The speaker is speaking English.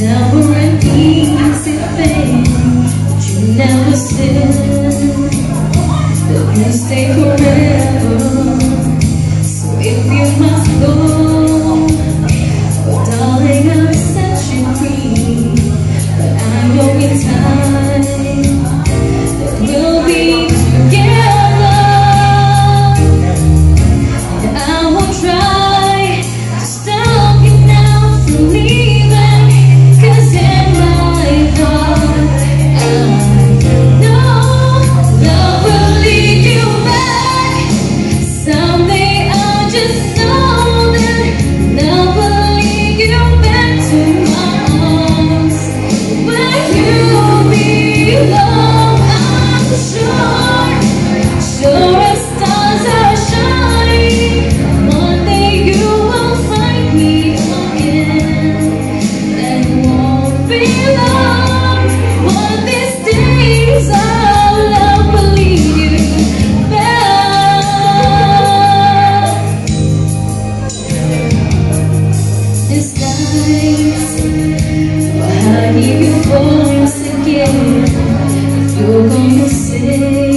Never an easy thing, you never said that we stay forever. Hear your voice again. You're gonna